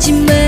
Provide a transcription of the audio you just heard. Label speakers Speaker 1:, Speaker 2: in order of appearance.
Speaker 1: 마지막